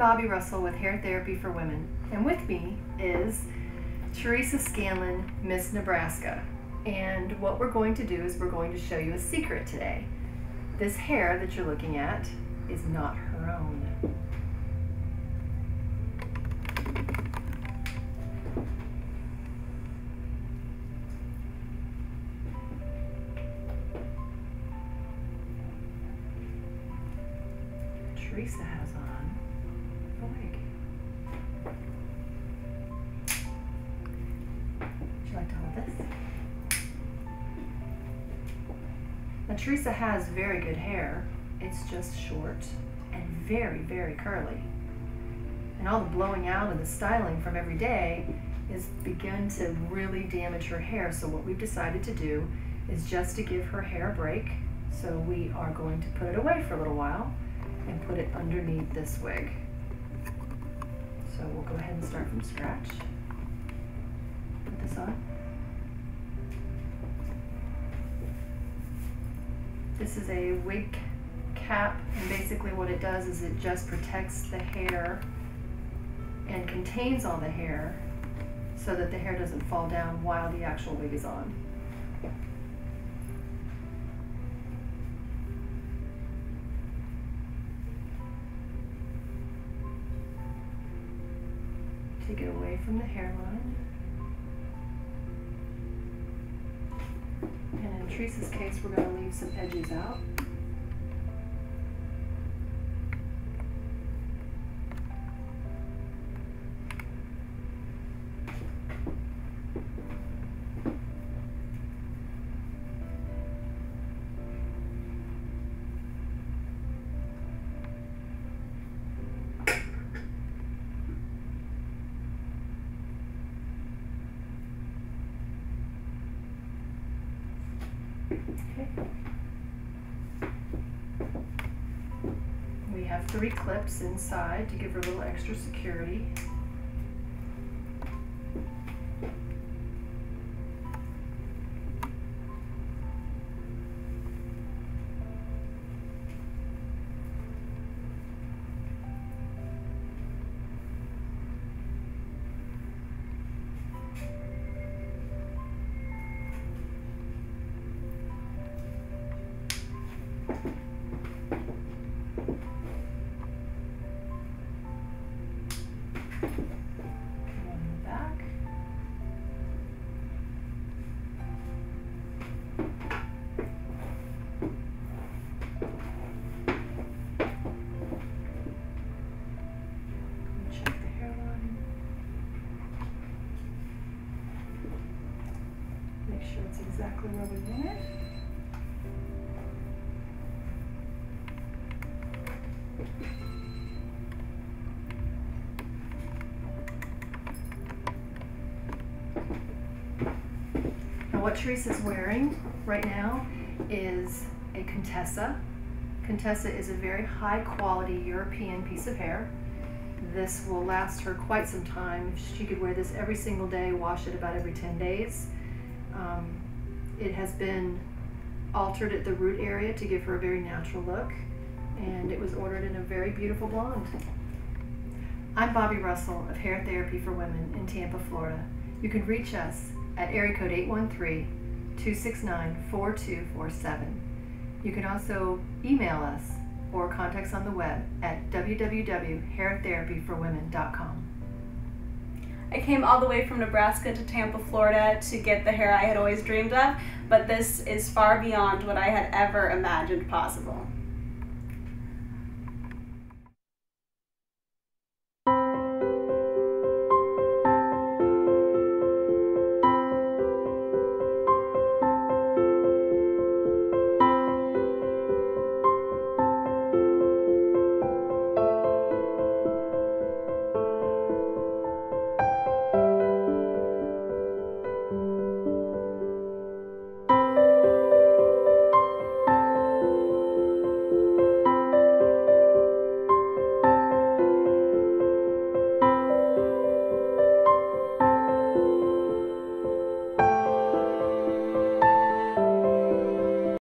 I'm Bobbi Russell with Hair Therapy for Women, and with me is Teresa Scanlan, Miss Nebraska. And what we're going to do is we're going to show you a secret today. This hair that you're looking at is not her own. Teresa has on Teresa has very good hair. It's just short and very, very curly. And all the blowing out and the styling from every day has begun to really damage her hair. So what we've decided to do is just to give her hair a break. So we are going to put it away for a little while and put it underneath this wig. So we'll go ahead and start from scratch. Put this on. This is a wig cap and basically what it does is it just protects the hair and contains all the hair so that the hair doesn't fall down while the actual wig is on. Take it away from the hairline. Teresa's case, we're going to leave some edges out. We have three clips inside to give her a little extra security. Exactly where we want it. Now what Teresa's wearing right now is a Contessa. Contessa is a very high quality European piece of hair. This will last her quite some time. She could wear this every single day, wash it about every 10 days. Um, it has been altered at the root area to give her a very natural look and it was ordered in a very beautiful blonde. I'm Bobbi Russell of Hair Therapy for Women in Tampa, Florida. You can reach us at area code 813-269-4247. You can also email us or contact us on the web at www.hairtherapyforwomen.com. I came all the way from Nebraska to Tampa, Florida to get the hair I had always dreamed of, but this is far beyond what I had ever imagined possible.